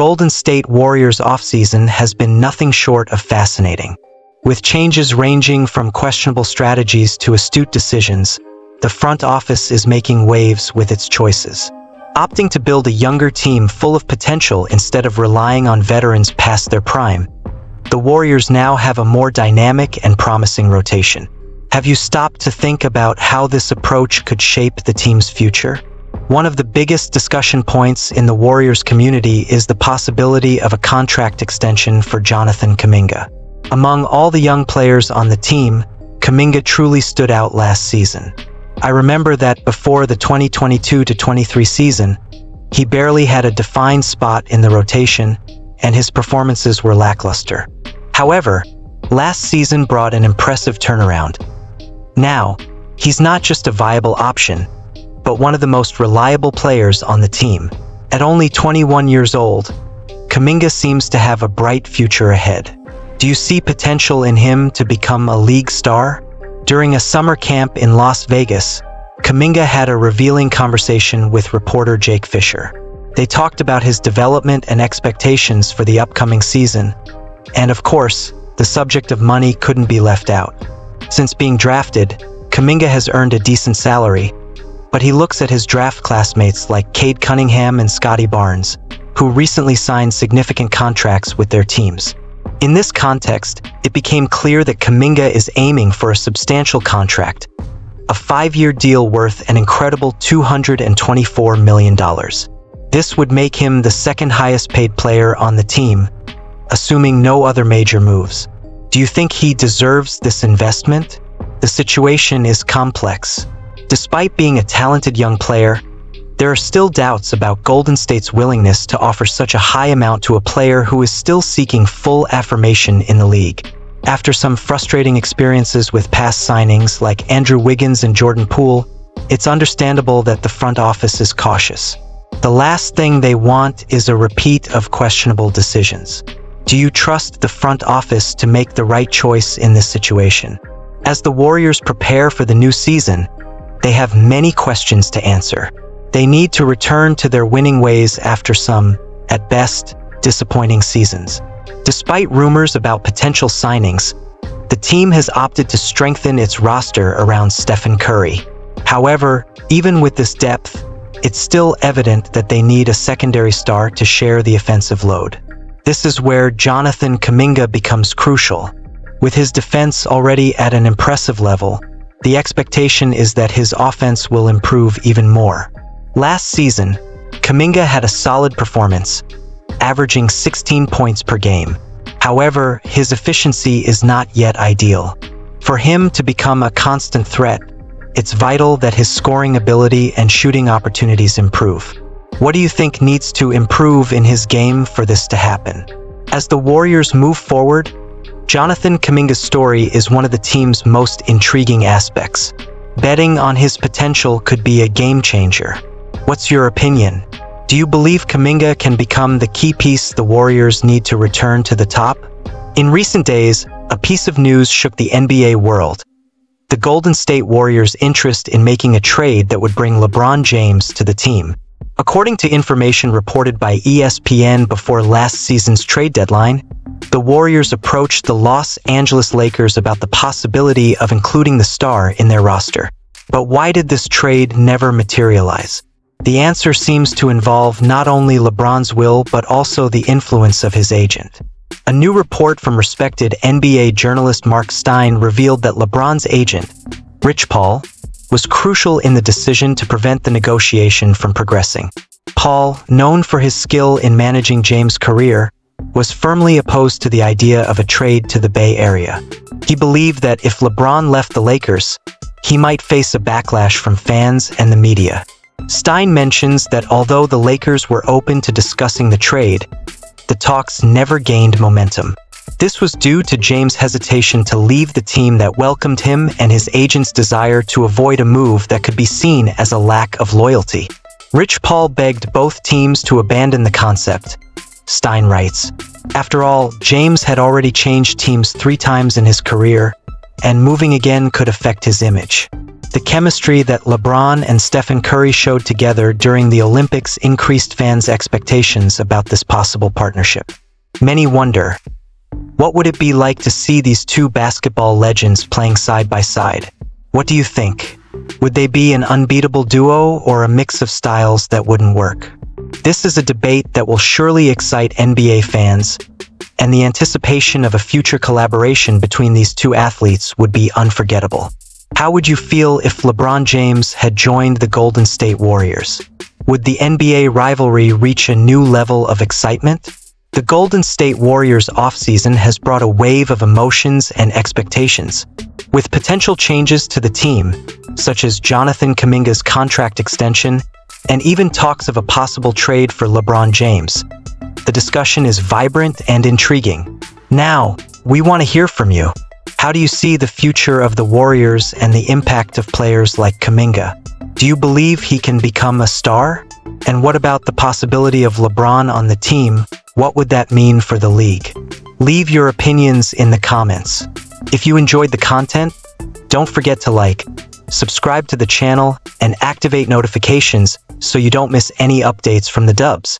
Golden State Warriors offseason has been nothing short of fascinating. With changes ranging from questionable strategies to astute decisions, the front office is making waves with its choices. Opting to build a younger team full of potential instead of relying on veterans past their prime, the Warriors now have a more dynamic and promising rotation. Have you stopped to think about how this approach could shape the team's future? One of the biggest discussion points in the Warriors community is the possibility of a contract extension for Jonathan Kuminga. Among all the young players on the team, Kuminga truly stood out last season. I remember that before the 2022-23 season, he barely had a defined spot in the rotation, and his performances were lackluster. However, last season brought an impressive turnaround. Now, he's not just a viable option, but one of the most reliable players on the team. At only 21 years old, Kuminga seems to have a bright future ahead. Do you see potential in him to become a league star? During a summer camp in Las Vegas, Kuminga had a revealing conversation with reporter Jake Fischer. They talked about his development and expectations for the upcoming season, and of course, the subject of money couldn't be left out. Since being drafted, Kuminga has earned a decent salary, but he looks at his draft classmates like Cade Cunningham and Scottie Barnes, who recently signed significant contracts with their teams. In this context, it became clear that Kuminga is aiming for a substantial contract, a five-year deal worth an incredible $224 million. This would make him the second highest paid player on the team, assuming no other major moves. Do you think he deserves this investment? The situation is complex. Despite being a talented young player, there are still doubts about Golden State's willingness to offer such a high amount to a player who is still seeking full affirmation in the league. After some frustrating experiences with past signings like Andrew Wiggins and Jordan Poole, it's understandable that the front office is cautious. The last thing they want is a repeat of questionable decisions. Do you trust the front office to make the right choice in this situation? As the Warriors prepare for the new season, they have many questions to answer. They need to return to their winning ways after some, at best, disappointing seasons. Despite rumors about potential signings, the team has opted to strengthen its roster around Stephen Curry. However, even with this depth, it's still evident that they need a secondary star to share the offensive load. This is where Jonathan Kuminga becomes crucial. With his defense already at an impressive level, the expectation is that his offense will improve even more. Last season, Kuminga had a solid performance, averaging 16 points per game. However, his efficiency is not yet ideal. For him to become a constant threat, it's vital that his scoring ability and shooting opportunities improve. What do you think needs to improve in his game for this to happen? As the Warriors move forward, Jonathan Kuminga's story is one of the team's most intriguing aspects. Betting on his potential could be a game changer. What's your opinion? Do you believe Kuminga can become the key piece the Warriors need to return to the top? In recent days, a piece of news shook the NBA world. The Golden State Warriors' interest in making a trade that would bring LeBron James to the team. According to information reported by ESPN before last season's trade deadline, the Warriors approached the Los Angeles Lakers about the possibility of including the star in their roster. But why did this trade never materialize? The answer seems to involve not only LeBron's will but also the influence of his agent. A new report from respected NBA journalist Mark Stein revealed that LeBron's agent, Rich Paul, was crucial in the decision to prevent the negotiation from progressing. Paul, known for his skill in managing James' career, was firmly opposed to the idea of a trade to the Bay Area. He believed that if LeBron left the Lakers, he might face a backlash from fans and the media. Stein mentions that although the Lakers were open to discussing the trade, the talks never gained momentum. This was due to James' hesitation to leave the team that welcomed him and his agent's desire to avoid a move that could be seen as a lack of loyalty. Rich Paul begged both teams to abandon the concept. Stein writes, After all, James had already changed teams three times in his career, and moving again could affect his image. The chemistry that LeBron and Stephen Curry showed together during the Olympics increased fans' expectations about this possible partnership. Many wonder, what would it be like to see these two basketball legends playing side by side? What do you think? Would they be an unbeatable duo or a mix of styles that wouldn't work? This is a debate that will surely excite NBA fans, and the anticipation of a future collaboration between these two athletes would be unforgettable. How would you feel if LeBron James had joined the Golden State Warriors? Would the NBA rivalry reach a new level of excitement? The Golden State Warriors offseason has brought a wave of emotions and expectations, with potential changes to the team, such as Jonathan Kuminga's contract extension and even talks of a possible trade for LeBron James. The discussion is vibrant and intriguing. Now, we want to hear from you. How do you see the future of the Warriors and the impact of players like Kuminga? Do you believe he can become a star? And what about the possibility of LeBron on the team? What would that mean for the league? Leave your opinions in the comments. If you enjoyed the content, don't forget to like, subscribe to the channel, and activate notifications so you don't miss any updates from the dubs.